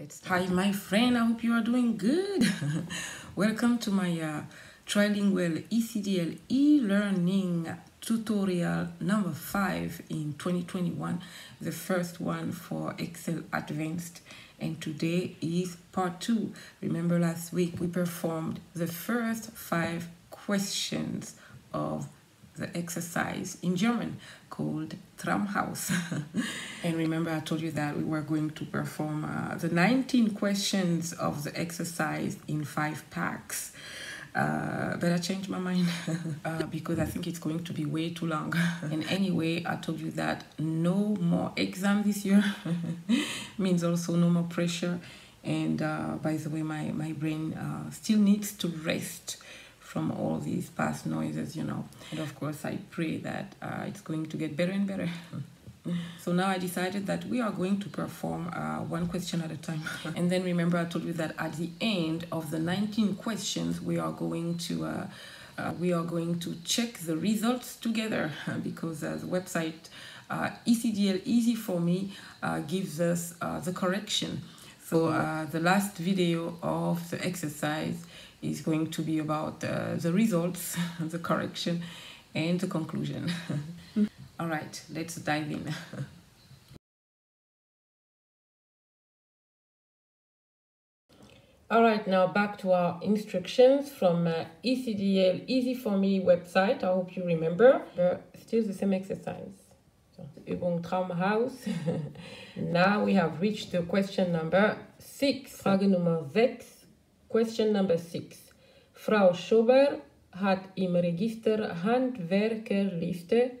Let's Hi, my friend. I hope you are doing good. Welcome to my uh, Trilingual ECDL e-learning tutorial number five in 2021, the first one for Excel Advanced. And today is part two. Remember last week we performed the first five questions of the exercise in German called Traumhaus. and remember, I told you that we were going to perform uh, the 19 questions of the exercise in five packs. Uh, but I changed my mind uh, because I think it's going to be way too long. and anyway, I told you that no more exam this year means also no more pressure. And uh, by the way, my, my brain uh, still needs to rest from all these past noises, you know. And of course, I pray that uh, it's going to get better and better. so now I decided that we are going to perform uh, one question at a time. and then remember, I told you that at the end of the 19 questions, we are going to. Uh, uh, we are going to check the results together because uh, the website uh, ECDL Easy for Me uh, gives us uh, the correction. So uh, the last video of the exercise is going to be about uh, the results, the correction, and the conclusion. All right, let's dive in. All right, now back to our instructions from uh, ECDL Easy For Me website. I hope you remember. still the same exercise. Übung Traumhaus. now we have reached the question number six. Frage Nummer six. Question number six. Frau Schober hat im Register Handwerkerliste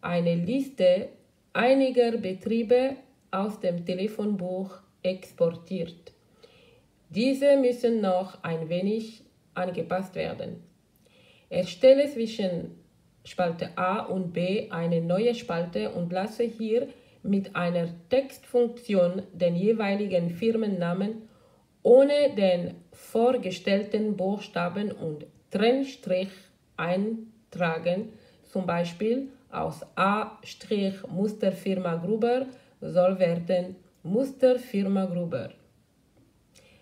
eine Liste einiger Betriebe aus dem Telefonbuch exportiert. Diese müssen noch ein wenig angepasst werden. Erstelle zwischen Spalte A und B eine neue Spalte und lasse hier mit einer Textfunktion den jeweiligen Firmennamen ohne den vorgestellten Buchstaben und Trennstrich eintragen, zum Beispiel aus A' Musterfirma Gruber soll werden Musterfirma Gruber.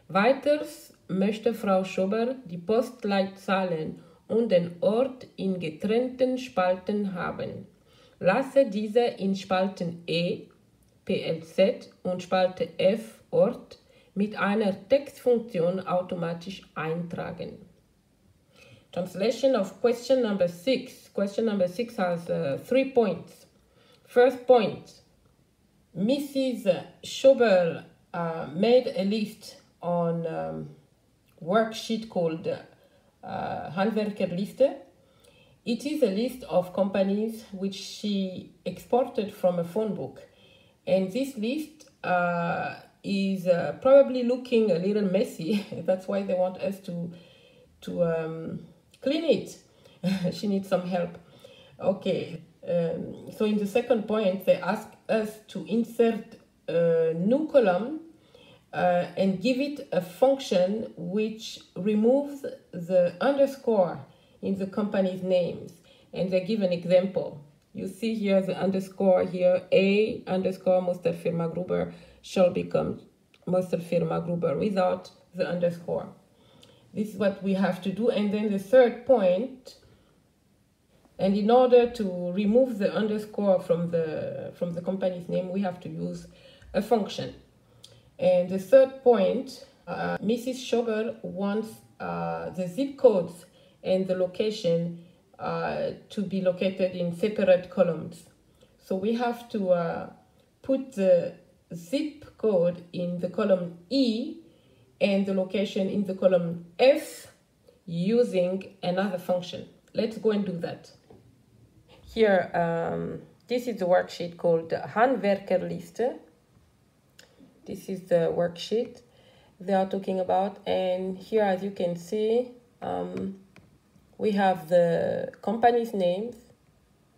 Weiters möchte Frau Schober die Postleitzahlen und den Ort in getrennten Spalten haben. Lasse diese in Spalten E, PLZ und Spalte F Ort mit einer Textfunktion automatisch eintragen. Translation of question number six. Question number six has uh, three points. First point, Mrs. Schober uh, made a list on um, worksheet called uh, Handwerkerliste. It is a list of companies which she exported from a phone book. And this list uh, is uh, probably looking a little messy. That's why they want us to to um, clean it. she needs some help. Okay. Um, so in the second point, they ask us to insert a new column uh, and give it a function which removes the underscore in the company's names. And they give an example. You see here the underscore here, A underscore Musterfirma Gruber shall become Musterfirma Gruber without the underscore. This is what we have to do. And then the third point, and in order to remove the underscore from the, from the company's name, we have to use a function. And the third point, uh, Mrs. Schober wants uh, the zip codes and the location uh, to be located in separate columns. So we have to uh, put the zip code in the column E and the location in the column F using another function. Let's go and do that. Here, um, this is the worksheet called Handwerkerliste. This is the worksheet they are talking about. And here, as you can see, um, we have the company's names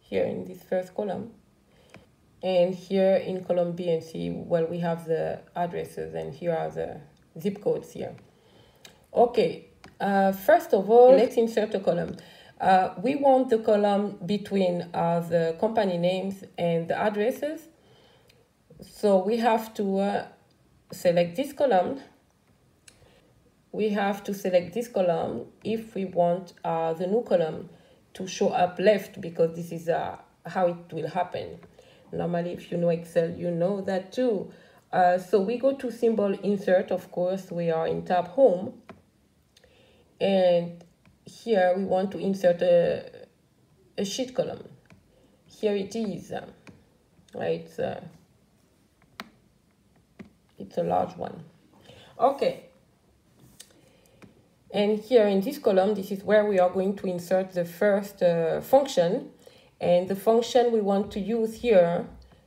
here in this first column. And here in column B and C, well, we have the addresses and here are the zip codes here. Okay, uh, first of all, let's insert a column. Uh, we want the column between uh, the company names and the addresses. So we have to uh, select this column, we have to select this column if we want uh, the new column to show up left because this is uh, how it will happen. Normally, if you know Excel, you know that too. Uh, so we go to symbol insert, of course, we are in tab home. And here we want to insert a, a sheet column. Here it is, right? It's a, it's a large one. Okay. And here in this column, this is where we are going to insert the first uh, function. And the function we want to use here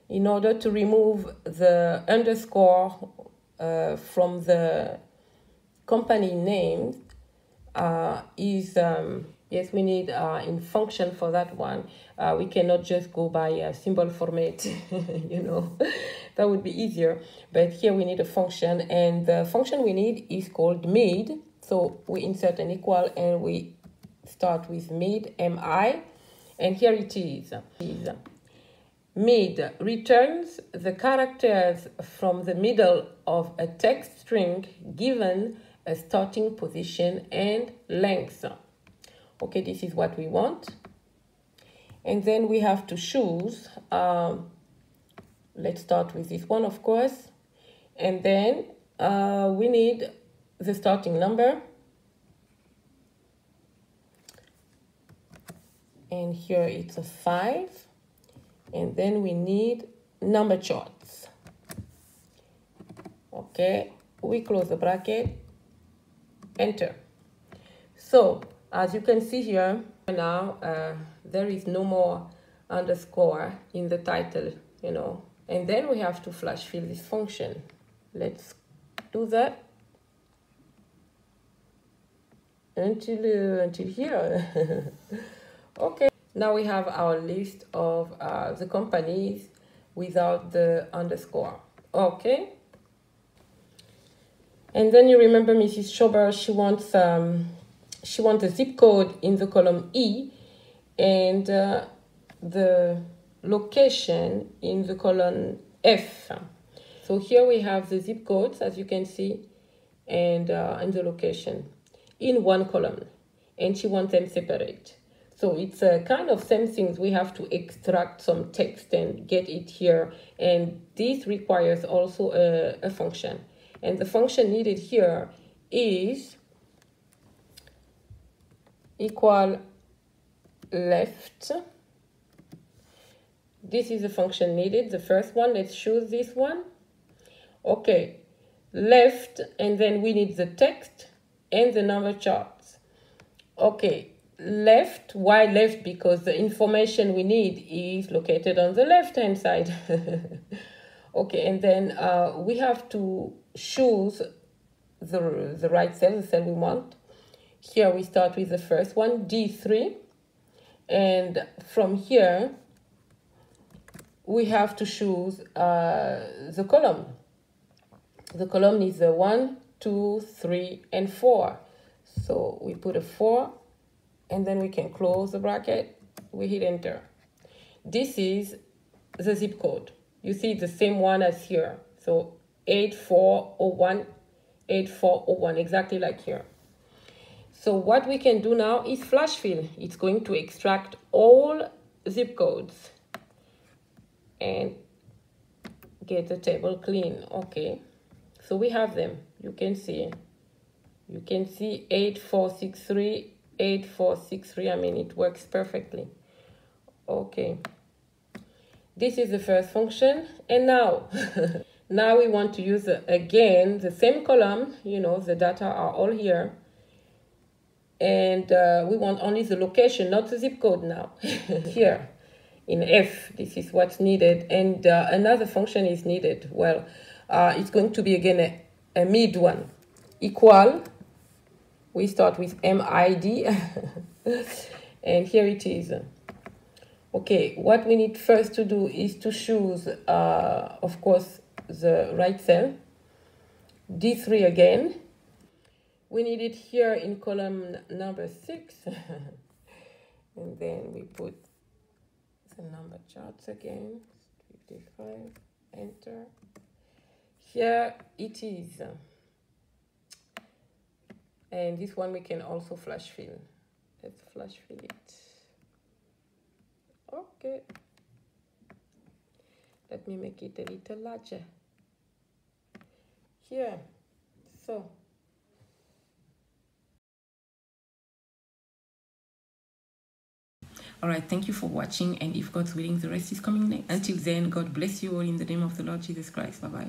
in order to remove the underscore uh, from the company name uh, is, um, yes, we need uh, in function for that one. Uh, we cannot just go by a symbol format, you know, that would be easier. But here we need a function and the function we need is called mid. So we insert an equal and we start with mid, mi, and here it is. Mid returns the characters from the middle of a text string given a starting position and length. Okay, this is what we want. And then we have to choose, um, let's start with this one, of course. And then uh, we need the starting number. And here it's a five. And then we need number charts. Okay, we close the bracket, enter. So, as you can see here, now uh, there is no more underscore in the title, you know. And then we have to flash fill this function. Let's do that until uh, until here. okay. Now we have our list of uh, the companies without the underscore. Okay. And then you remember Mrs. Schober, she wants um, she wants a zip code in the column E and uh, the location in the column F. So here we have the zip codes, as you can see, and, uh, and the location in one column. And she wants them separate. So it's a kind of same things. We have to extract some text and get it here. And this requires also a, a function. And the function needed here is equal left. This is the function needed, the first one. Let's choose this one. Okay, left, and then we need the text and the number charts. Okay, left. Why left? Because the information we need is located on the left-hand side. okay, and then uh, we have to choose the, the right cell, the cell we want. Here we start with the first one, D3. And from here, we have to choose uh, the column. The column is the one, two, three, and 4. So we put a 4 and then we can close the bracket. We hit enter. This is the zip code. You see the same one as here. So 8401, 8401, exactly like here. So what we can do now is flash fill. It's going to extract all zip codes and get the table clean. Okay, so we have them. You can see. You can see 8463 8463 I mean it works perfectly okay this is the first function and now now we want to use uh, again the same column you know the data are all here and uh, we want only the location not the zip code now here in F this is what's needed and uh, another function is needed well uh, it's going to be again a, a mid one equal we start with MID and here it is. Okay, what we need first to do is to choose, uh, of course, the right cell. D3 again. We need it here in column number 6. and then we put the number charts again. 55, enter. here it is and this one we can also flash fill let's flash fill it okay let me make it a little larger here so all right thank you for watching and if god's willing the rest is coming next. Until then god bless you all in the name of the lord jesus christ. Bye bye